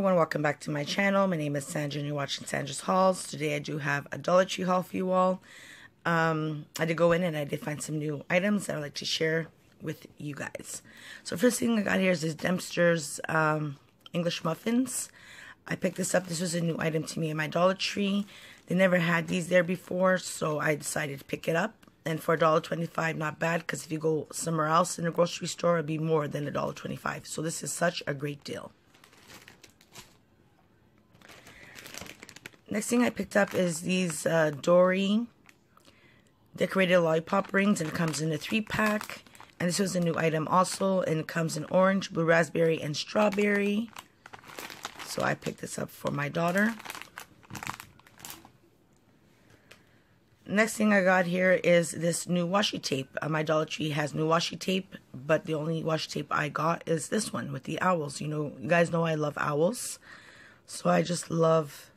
everyone, welcome back to my channel. My name is Sandra and you're watching Sandra's Hauls. Today I do have a Dollar Tree haul for you all. Um, I did go in and I did find some new items that I'd like to share with you guys. So first thing I got here is this Dempster's um, English Muffins. I picked this up. This was a new item to me in my Dollar Tree. They never had these there before, so I decided to pick it up. And for $1.25, not bad, because if you go somewhere else in a grocery store, it'd be more than $1.25. So this is such a great deal. Next thing I picked up is these uh, Dory decorated lollipop rings, and it comes in a three-pack. And this was a new item also, and it comes in orange, blue raspberry, and strawberry. So I picked this up for my daughter. Next thing I got here is this new washi tape. Uh, my Dollar Tree has new washi tape, but the only washi tape I got is this one with the owls. You know, you guys know I love owls. So I just love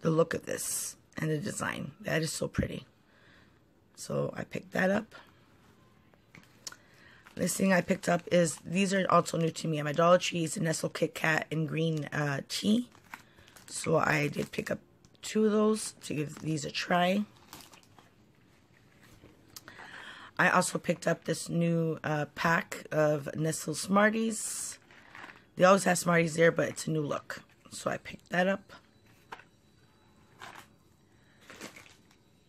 the look of this and the design. That is so pretty. So I picked that up. This thing I picked up is, these are also new to me. My Dollar Tree is a Nestle Kit Kat in green uh, tea. So I did pick up two of those to give these a try. I also picked up this new uh, pack of Nestle Smarties. They always have Smarties there, but it's a new look. So I picked that up.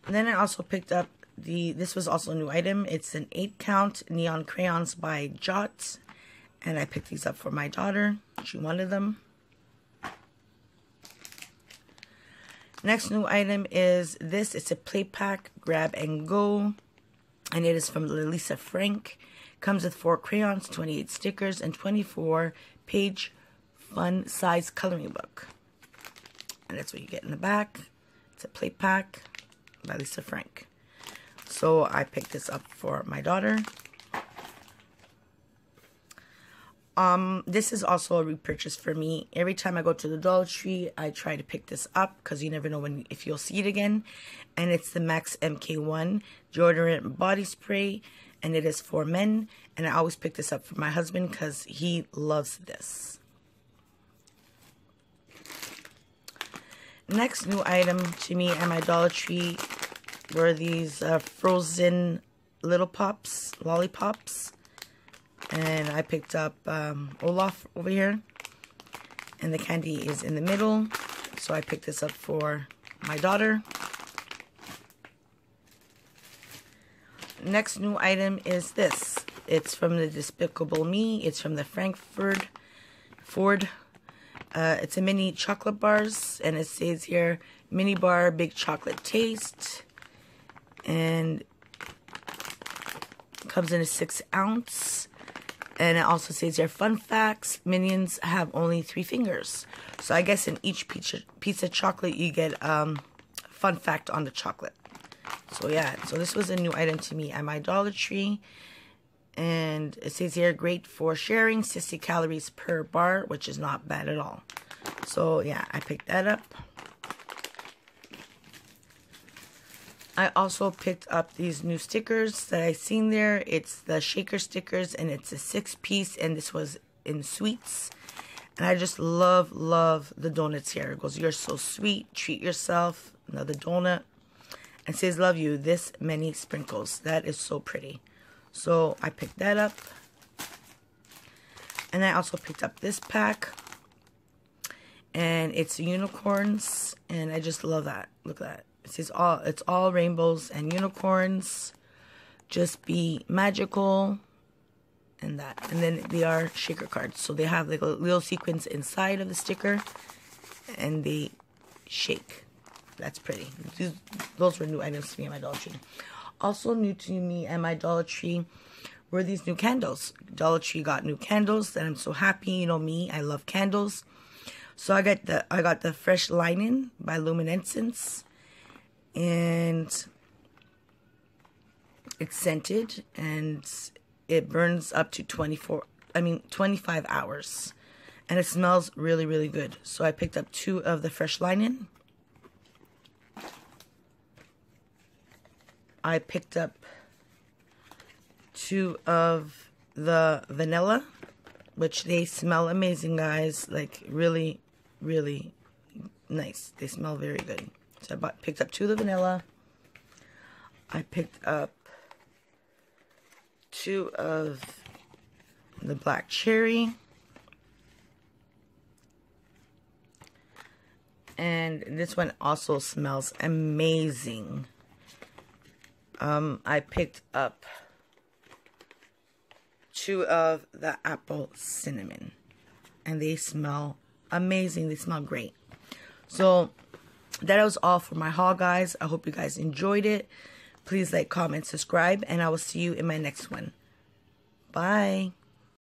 And then I also picked up the, this was also a new item. It's an 8 count neon crayons by Jot. And I picked these up for my daughter. She wanted them. Next new item is this. It's a play pack, grab and go. And it is from Lisa Frank. Comes with 4 crayons, 28 stickers, and 24 page fun size coloring book. And that's what you get in the back. It's a play pack by Lisa Frank. So I picked this up for my daughter. Um, this is also a repurchase for me. Every time I go to the Dollar Tree, I try to pick this up because you never know when if you'll see it again. And it's the Max MK1 deodorant body spray, and it is for men. And I always pick this up for my husband because he loves this. Next new item to me at my Dollar Tree were these uh, frozen little pops, lollipops. And I picked up um, Olaf over here. And the candy is in the middle. So I picked this up for my daughter. Next new item is this. It's from the Despicable Me. It's from the Frankfurt Ford. Uh, it's a mini chocolate bars. And it says here, mini bar, big chocolate taste and comes in a six ounce. And it also says here, fun facts, Minions have only three fingers. So I guess in each piece of, chocolate, you get um, fun fact on the chocolate. So yeah, so this was a new item to me at my Dollar Tree. And it says here, great for sharing, 60 calories per bar, which is not bad at all. So yeah, I picked that up. I also picked up these new stickers that I seen there. It's the shaker stickers and it's a six piece and this was in sweets. And I just love, love the donuts here. It goes, you're so sweet, treat yourself. Another donut. And says, love you, this many sprinkles. That is so pretty. So I picked that up. And I also picked up this pack. And it's unicorns. And I just love that. Look at that. It says all it's all rainbows and unicorns. Just be magical and that. And then they are shaker cards. So they have like a little sequence inside of the sticker and they shake. That's pretty. Those were new items to me at my Dollar Tree. Also new to me at my Dollar Tree were these new candles. Dollar Tree got new candles and I'm so happy. You know me, I love candles. So I got the I got the fresh linen by Luminescence and it's scented and it burns up to 24 I mean 25 hours and it smells really really good so I picked up two of the fresh linen I picked up two of the vanilla which they smell amazing, guys. Like really, really nice. They smell very good. So I bought, picked up two of the vanilla. I picked up two of the black cherry. And this one also smells amazing. Um, I picked up two of the apple cinnamon. And they smell amazing. They smell great. So that was all for my haul, guys. I hope you guys enjoyed it. Please like, comment, subscribe, and I will see you in my next one. Bye.